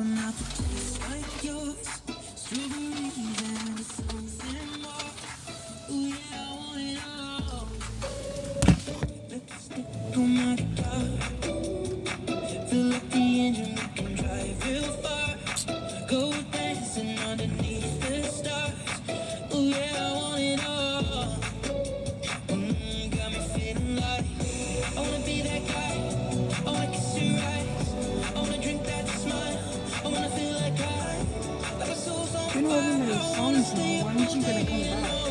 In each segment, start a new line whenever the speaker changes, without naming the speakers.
not the taste like yours. Strawberries
songs now. Why aren't you gonna come back?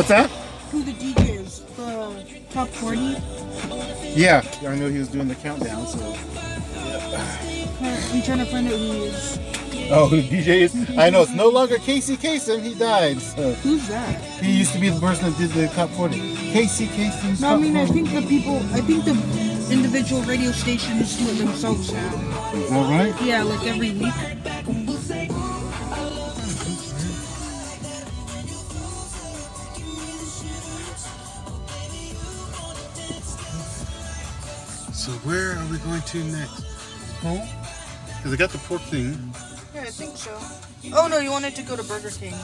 What's that?
Who the DJ is. The top 40.
Yeah, I know he was doing the countdown. So.
I'm trying to find out who he is.
Oh, who the DJ is? I know it's no longer Casey Kasem. He died. So
Who's that?
he used to be the person that did the top 40. Casey Kasem.
No, I mean, I think the people, I think the individual radio stations do it themselves now.
Is that right?
Yeah, like every week.
Where are we going to next? Home? Because I got the pork thing.
Yeah, I think so. Oh no, you wanted to go to Burger King.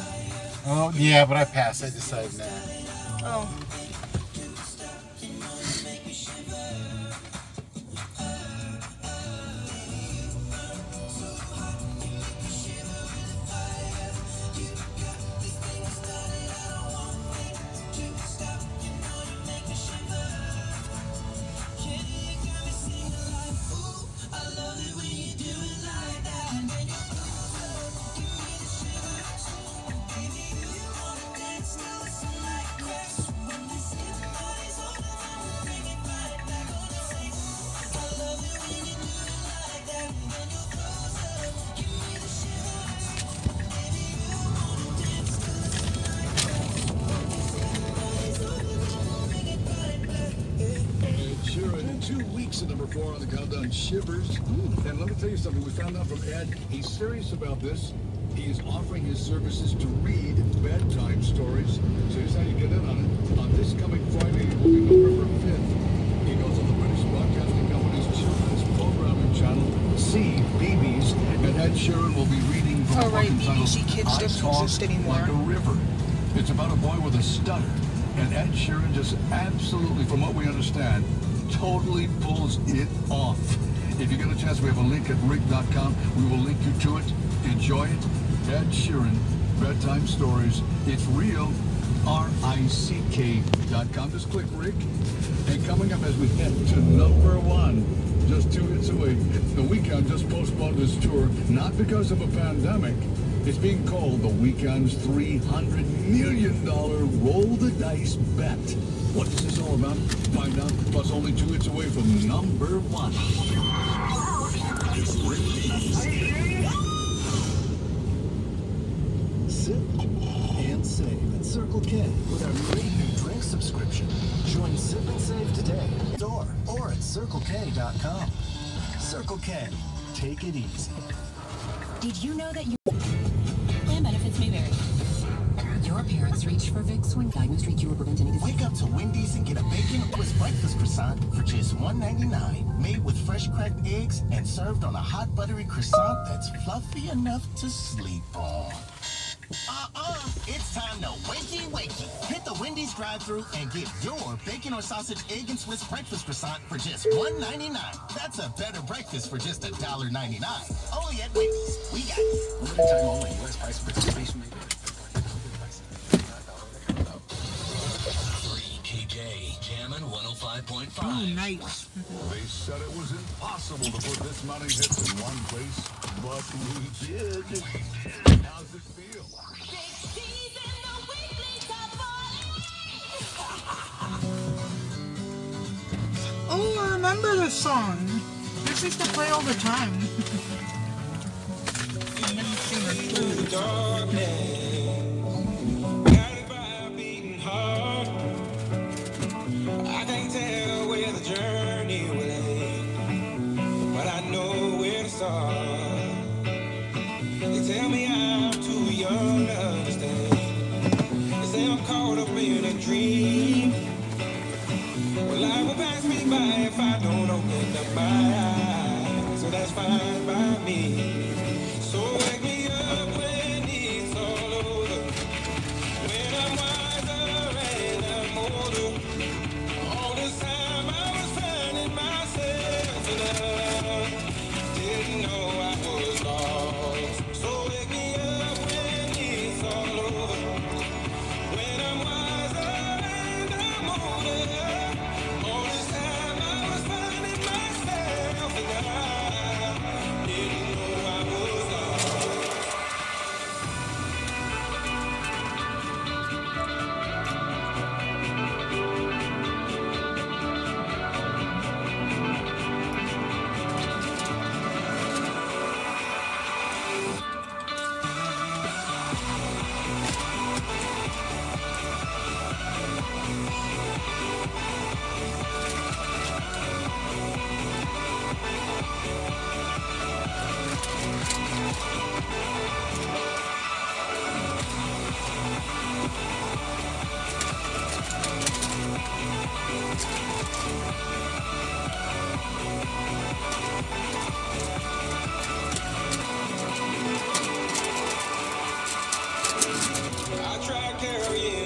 Oh yeah, but I passed. I decided nah.
Oh.
Four on the Shivers. And let me tell you something, we found out from Ed, he's serious about this. He is offering his services to read bedtime stories. So here's how you get in on it. On this coming Friday, it will be November 5th. He goes on the British Broadcasting Company's children's programming channel, CBeebies, and Ed Sheeran will be reading from
Oh,
a
right, BBC Kids doesn't exist anymore.
Like a River. It's about a boy with a stutter. And Ed Sheeran just absolutely, from what we understand, totally pulls it off. If you get a chance, we have a link at rick.com. We will link you to it. Enjoy it. Ed Sheeran, Bedtime Stories. It's real. R-I-C-K dot com. Just click Rick. And coming up as we head to number one, just two hits away, The Weeknd just postponed his tour, not because of a pandemic. It's being called The Weeknd's $300 million roll the dice bet. What is this all about? Find out. Plus, only two hits away from number one. It's
Sip and save at Circle K with our great new drink subscription. Join Sip and Save today at store or at CircleK.com. Circle K. Take it easy.
Did you know that you plan benefits may vary? your parents reached for Vicks when diagnosed treat you were preventing disease.
Wake up to Wendy's and get a bacon What's breakfast croissant for just $1.99. Made with fresh cracked eggs and served on a hot buttery croissant that's fluffy enough to sleep on. Uh-uh, it's time to wakey wakey. Hit the Wendy's
drive-thru and get your bacon or sausage, egg, and Swiss breakfast croissant for just $1.99. That's a better breakfast for just $1.99. Only at Wendy's. We got it.
Limited time only. U.S. price participation
Ooh, nice.
they said it was impossible to put this many hits in one place, but we did. How's it feel?
oh, I remember this song. This used to play all the time.
try to
carry you.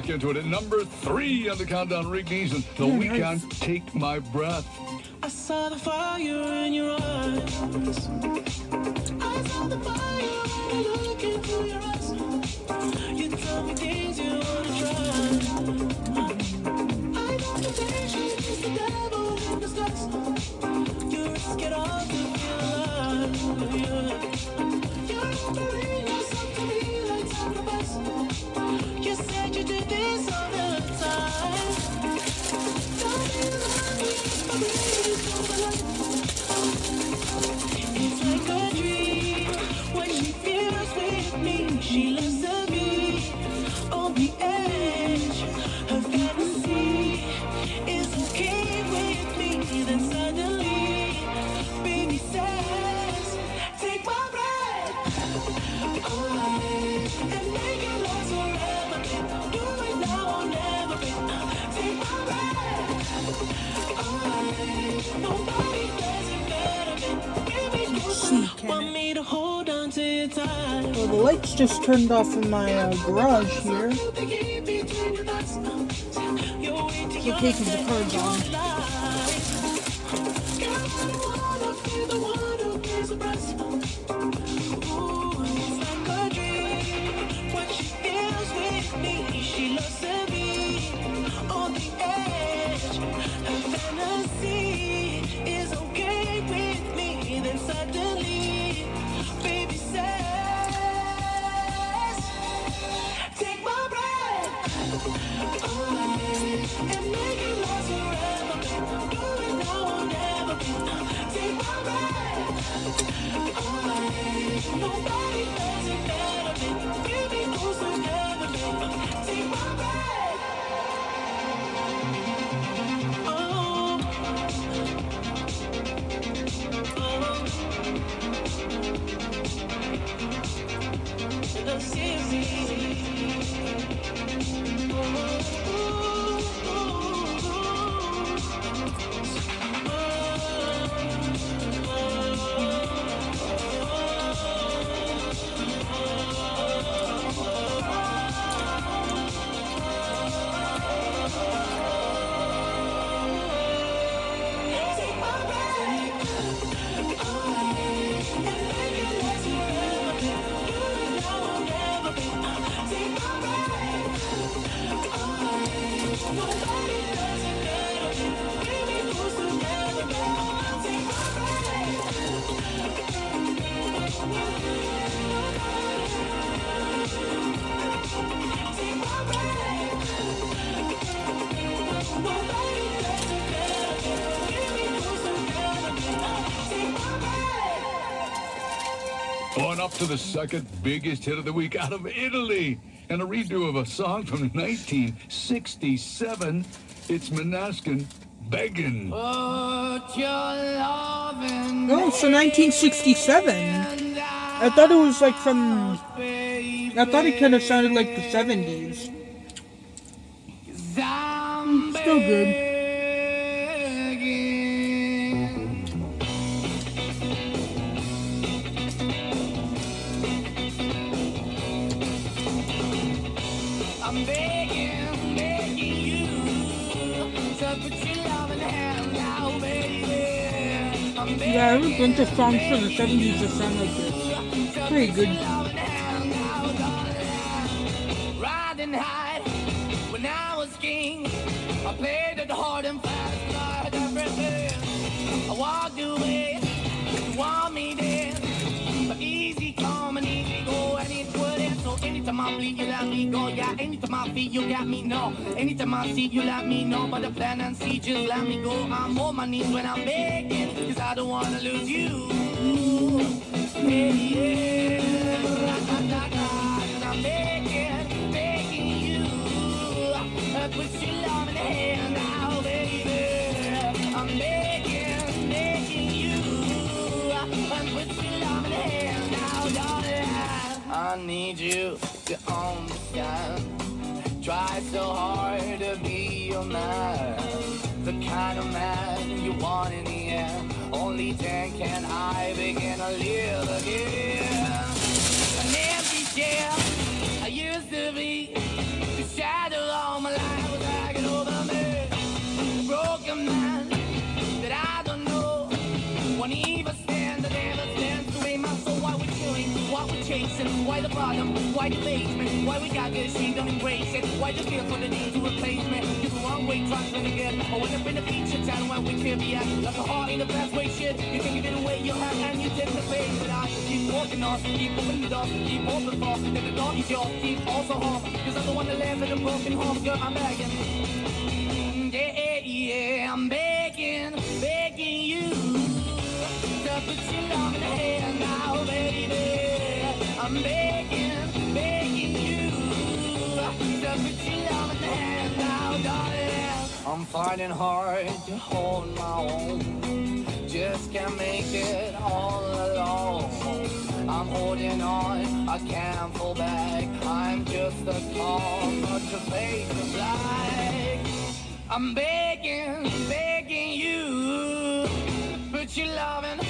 back into it at number three on the countdown. Rick Neeson, The
yeah,
Weeknd,
nice.
Take My Breath.
I saw the fire in your eyes. I saw the fire your eyes. You tell me things you wanna try. I know the the devil in disguise.
You risk it all
See,
want me to hold on to you tight.
Well, the lights just turned off in my uh, garage here. So taking the cards on.
To the
second biggest hit of the week out of Italy. And a redo of a song from 1967. It's Maneskin begging.
Oh, so 1967. I thought it was like from. I thought it kind of sounded like the 70s. Still good. Yeah, were a bunch of songs from the 70s that sound like this. Pretty good.
riding high when I was king. I played it hard and fast. I walked away, you want me. Anytime I bleed, you let me go. Yeah, anytime I feel, you got me, no. Anytime I see, you let me know. But the plan and see, just let me go. I'm on my knees when I'm begging, cause I don't wanna lose you. Yeah, yeah. I'm begging, begging you. Put your love in the hand I need you to understand. Try so hard to be your man. The kind of man you want in the end. Only then can I begin to live again. An empty shell I used to be. Why? The bottom? Why the basement? Why we got good, she don't embrace it? Why just feel for the need to replace me? You're the wrong way, trying to again. I went up in the feature town where we could be at. Like a heart in the best way, shit. You can give it away, you have, and you take the pain. But I keep walking on. Keep moving the dog, keep open for. If the dog is yours, keep also home. Cause I'm the one that lives in a broken home, girl, I'm begging. I'm fighting hard to hold my own. Just can't make it all alone. I'm holding on, I can't fall back. I'm just a call, but your face is black. I'm begging, begging you, put your loving out, baby.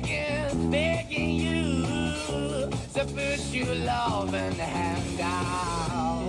to put your loving hand out.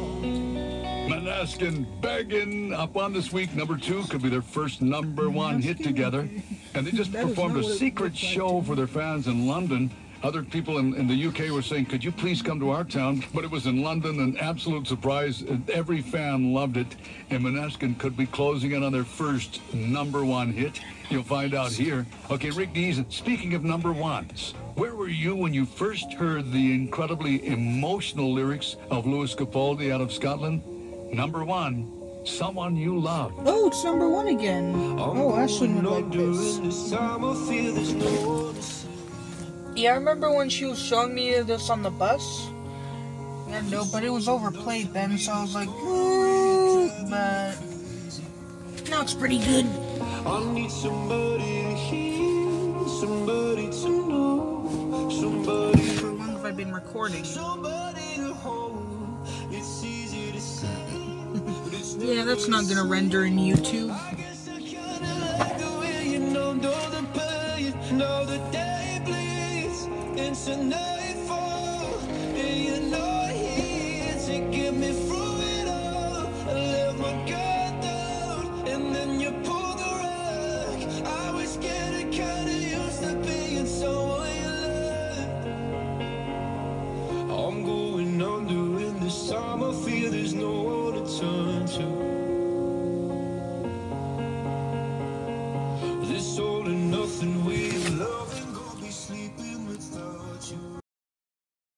Maneskin begging up on this week. Number two could be their first number one hit together. And they just
That is
performed a secret
looks like.
show for their fans in London. Other people in, in the UK were saying, could you please come to our town? But it was in London, an absolute surprise. Every fan loved it. And Maneskin could be closing in on their first number one hit. You'll find out here. Okay, Rick Dees, speaking of number ones, where were you when you first heard the incredibly emotional lyrics of Lewis Capaldi out of Scotland? Number one, someone you love.
Oh, it's number one again. Oh, oh Ashlyn would like this. Yeah, I remember when she was showing me this on the bus. Yeah, no, but it was overplayed then, so I was like, "Ooh," but now it's pretty good.
I need somebody to hear, somebody to know, to say, but it's
Yeah, that's not gonna render in YouTube.
I guess I kinda like the way you know, know the pain, know the day bleeds into nightfall, and you're not here to get me